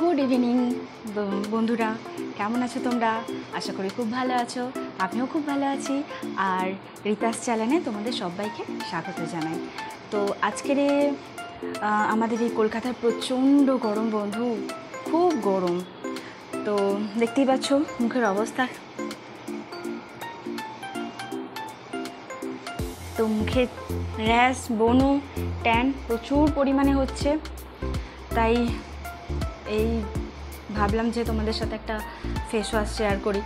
Good evening বন্ধুরা। কেমন আছো তোমরা? আশা করি খুব ভালো আছো। আমিও খুব ভালো আছি। আর রিতাস চ্যানেলে তোমাদের সবাইকে স্বাগত জানাই। তো আজকের আমাদের এই কলকাতার প্রচণ্ড গরম বন্ধু, খুব গরম। তো দেখতেই পাচ্ছ মুখের অবস্থা। তো মুখে র্যাশ, বনো, ট্যান প্রচুর পরিমাণে হচ্ছে। তাই এই ভাবলাম যে তোমাদের সাথে একটা ফেস ওয়াশ শেয়ার করি।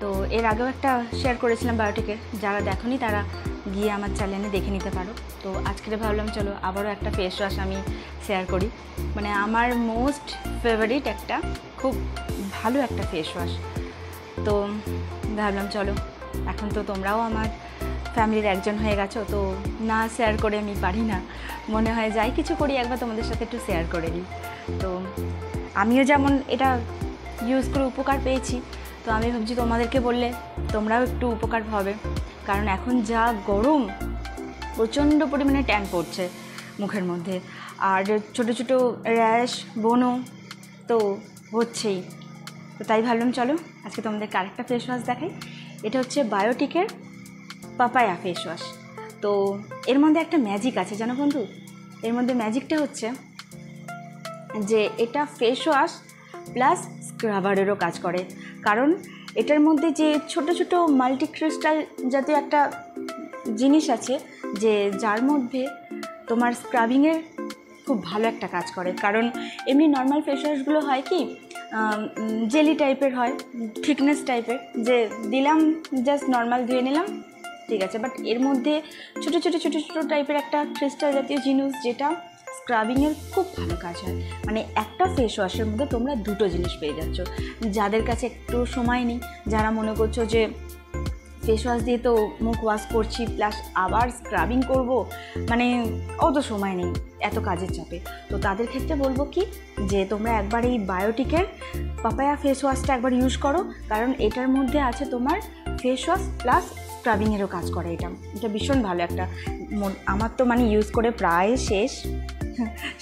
তো এর আগেও একটা শেয়ার করেছিলাম বায়োটিকের যারা দেখোনি তারা গিয়ে আমার চ্যানেলে দেখে নিতে পারো। তো আজকে ভাবলাম, চলো আবারও একটা ফেস ওয়াশ আমি শেয়ার করি। মানে আমার মোস্ট ফেভারিট একটা, খুব ভালো একটা ফেস ওয়াশ তো ভাবলাম, চলো, এখন তো তোমরাও আমার ফ্যামিলির একজন হয়ে গেছো, তো না শেয়ার করে আমি পারি না। মনে হয় যাই, কিছু করি, একবার তোমাদের সাথে একটু শেয়ার করে নিই। তো আমিও যেমন এটা ইউজ করে উপকার পেয়েছি, তো আমি ভাবছি তোমাদেরকে বললে তোমরাও একটু উপকার হবে। কারণ এখন যা গরম, প্রচণ্ড পরিমাণে ট্যান পড়ছে মুখের মধ্যে। আর ছোট ছোট র্যাশ বনো, তো হচ্ছেই। তো তাই ভাবলাম, চলো আজকে তোমাদেরকে আরেকটা ফেস ওয়াশ দেখাই। এটা হচ্ছে বায়োটিকের পাপায়া ফেস ওয়াশ তো এর মধ্যে একটা ম্যাজিক আছে, জানো বন্ধু? এর মধ্যে ম্যাজিকটা হচ্ছে যে এটা ফেস ওয়াশ প্লাস স্ক্রাবারেরও কাজ করে। কারণ এটার মধ্যে যে ছোট ছোট মাল্টি ক্রিস্টাল জাতীয় একটা জিনিস আছে, যে যার মধ্যে তোমার স্ক্রাবিংয়ের খুব ভালো একটা কাজ করে। কারণ এমনি নর্মাল ফেস ওয়াশগুলো হয় কি জেলি টাইপের হয় থিকনেস টাইপের যে দিলাম জাস্ট নর্মাল ধুয়ে নিলাম ঠিক আছে বাট এর মধ্যে ছোটো ছোটো ছোটো ছোটো টাইপের একটা ক্রিস্টাল জাতীয় জিনিস যেটা স্ক্রাবিংয়ের খুব ভালো কাজ হয়। মানে একটা ফেস ওয়াশের মধ্যে তোমরা দুটো জিনিস পেয়ে যাচ্ছ। যাদের কাছে একটু সময় নেই, যারা মনে করছ যে ফেস ওয়াশ দিয়ে তো মুখ ওয়াশ করছি প্লাস আবার স্ক্রাবিং করব মানে অত সময় নেই, এত কাজের চাপে। তো তাদের ক্ষেত্রে বলব কি, যে তোমরা একবার এই বায়োটিকের পাপায়া ফেস ওয়াশটা একবার ইউজ করো, কারণ এটার মধ্যে আছে তোমার ফেস ওয়াশ প্লাস স্ক্রাবিংয়েরও কাজ করে এটা। এটা ভীষণ ভালো একটা আমার তো মানে ইউজ করে প্রায় শেষ।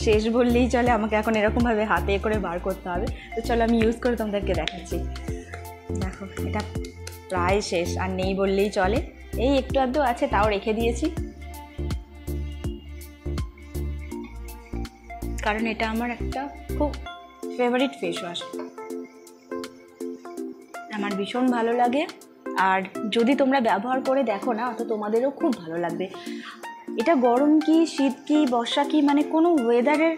শেষ বললেই চলে, আমাকে এখন এরকমভাবে হাতে করে বার করতে হবে। তো চলো আমি ইউজ করে তোমাদেরকে দেখাচ্ছি। দেখো, এটা প্রায় শেষ, আর নেই বললেই চলে। এই একটু আধটু আছে, তাও রেখে দিয়েছি। কারণ এটা আমার একটা খুব ফেভারিট ফেস ওয়াশ আমার ভীষণ ভালো লাগে। আর যদি তোমরা ব্যবহার করে দেখো না, তো তোমাদেরও খুব ভালো লাগবে। এটা গরম কি, শীত কি, বর্ষা কি মানে কোনো ওয়েদারের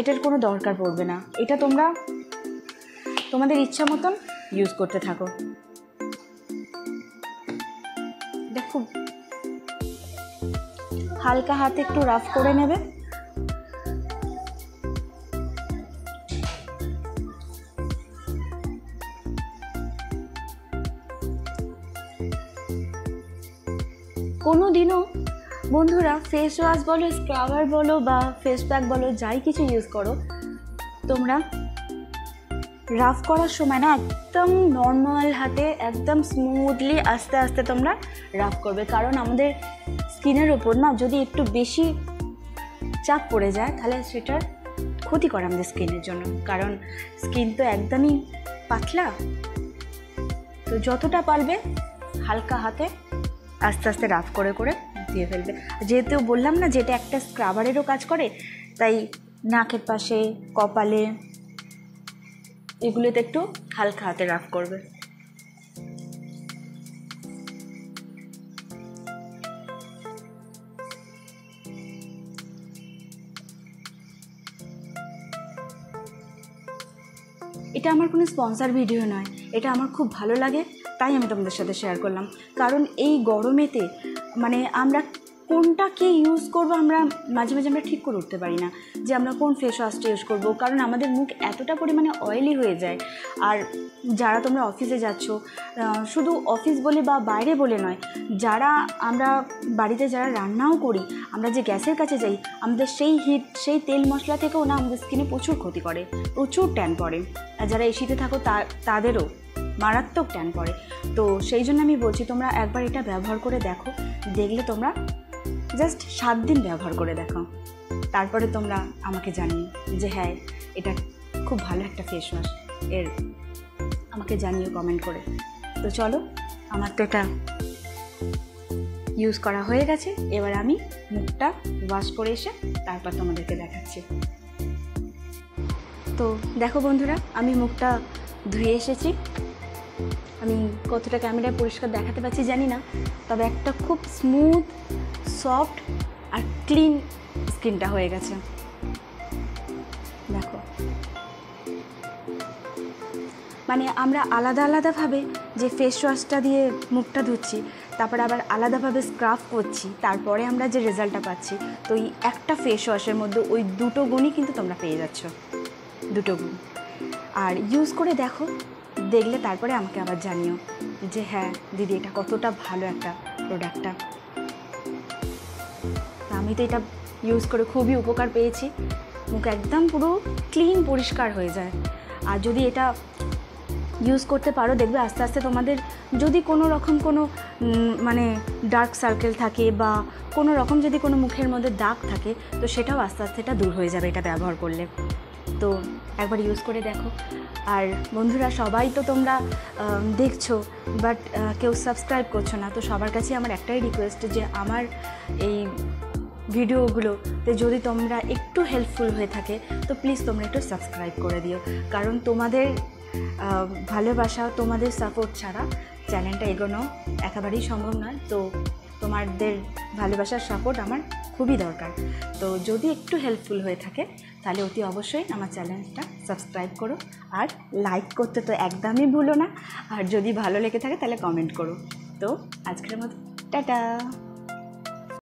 এটার কোনো দরকার পড়বে না। এটা তোমরা তোমাদের ইচ্ছা মতন ইউজ করতে থাকো। খুব হালকা হাতে একটু রাফ করে নেবে। কোনো দিনও বন্ধুরা ফেস ওয়াশ বলো স্ক্রাবার বলো বা ফেস প্যাক বলো, যাই কিছু ইউজ করো, তোমরা রাফ করার সময় না একদম নর্মাল হাতে, একদম স্মুথলি আস্তে আস্তে তোমরা রাফ করবে। কারণ আমাদের স্কিনের ওপর না যদি একটু বেশি চাপ পড়ে যায়, তাহলে সেটার ক্ষতি করে আমাদের স্কিনের জন্য। কারণ স্কিন তো একদমই পাতলা। তো যতটা পারবে হালকা হাতে আস্তে আস্তে রাফ করে করে দিয়ে ফেলবে। যেহেতু বললাম না যেটা একটা স্ক্রাবারেরও কাজ করে, তাই নাকের পাশে, কপালে, এগুলোতে একটু হালকা হাতে রাফ করবে। এটা আমার কোনো স্পন্সার ভিডিও নয়, এটা আমার খুব ভালো লাগে, তাই আমি তোমাদের সাথে শেয়ার করলাম। কারণ এই গরমেতে মানে আমরা কোনটা কি ইউজ করব আমরা মাঝে মাঝে আমরা ঠিক করে উঠতে পারি না, যে আমরা কোন ফেস ওয়াশটা ইউজ করব, কারণ আমাদের মুখ এতটা পরিমাণে অয়েলি হয়ে যায়। আর যারা তোমরা অফিসে যাচ্ছ শুধু অফিস বলে বা বাইরে বলে নয়, যারা আমরা বাড়িতে যারা রান্নাও করি, আমরা যে গ্যাসের কাছে যাই, আমাদের সেই হিট সেই তেল মশলা থেকেও না আমাদের স্কিনে প্রচুর ক্ষতি করে, প্রচুর ট্যান পড়ে। আর যারা এসিতে থাকো তাদেরও মারাত্মক ট্যান পড়ে তো সেই জন্য আমি বলছি, তোমরা একবার এটা ব্যবহার করে দেখো। দেখলে তোমরা জাস্ট সাত দিন ব্যবহার করে দেখো। তারপরে তোমরা আমাকে জানিও যে হ্যাঁ এটা খুব ভালো একটা ফেস ওয়াশ এর আমাকে জানিও কমেন্ট করে। তো চলো আমার তো এটা ইউজ করা হয়ে গেছে। এবার আমি মুখটা ওয়াশ করে এসে তারপর তোমাদেরকে দেখাচ্ছি। তো দেখো বন্ধুরা, আমি মুখটা ধুয়ে এসেছি। আমি কতটা ক্যামেরায় পরিষ্কার দেখাতে পারছি জানি না, তবে একটা খুব স্মুথ সফট আর ক্লিন স্কিনটা হয়ে গেছে। দেখো। মানে আমরা আলাদা আলাদাভাবে যে ফেস ওয়াশটা দিয়ে মুখটা ধুচ্ছি, তারপর আবার আলাদাভাবে স্ক্রাব করছি, তারপরে আমরা যে রেজাল্টটা পাচ্ছি, তো এই একটা ফেস ওয়াশের মধ্যে ওই দুটো গুণই কিন্তু তোমরা পেয়ে যাচ্ছ। দুটো গুণ। আর ইউজ করে দেখো, দেখলে তারপরে আমাকে আবার জানিও যে হ্যাঁ দিদি, এটা কতটা ভালো একটা প্রোডাক্টটা আমি তো এটা ইউজ করে খুবই উপকার পেয়েছি। মুখ একদম পুরো ক্লিন পরিষ্কার হয়ে যায়। আর যদি এটা ইউজ করতে পারো, দেখবে আস্তে আস্তে তোমাদের যদি কোনো রকম কোনো মানে ডার্ক সার্কেল থাকে বা কোনো রকম যদি কোনো মুখের মধ্যে দাগ থাকে, তো সেটাও আস্তে আস্তে এটা দূর হয়ে যাবে এটা ব্যবহার করলে। তো একবার ইউজ করে দেখো। আর বন্ধুরা, সবাই তো তোমরা দেখছ বাট কেউ সাবস্ক্রাইব করছ না, তো সবার কাছে আমার একটাই রিকোয়েস্ট যে আমার এই ভিডিওগুলোতে যদি তোমরা একটু হেল্পফুল হয়ে থাকে, তো প্লিজ তোমরা একটু সাবস্ক্রাইব করে দিও। কারণ তোমাদের ভালোবাসা, তোমাদের সাপোর্ট ছাড়া চ্যানেলটা এগোনো একেবারেই সম্ভব নয়। তো তোমাদের ভালোবাসার সাপোর্ট আমার খুবই দরকার। তো যদি একটু হেল্পফুল হয়ে থাকে, তাহলে অতি অবশ্যই আমার চ্যানেলটা সাবস্ক্রাইব করো আর লাইক করতে তো একদমই ভুলো না। আর যদি ভালো লেগে থাকে, তাহলে কমেন্ট করো। তো আজকের মতো, টাটা!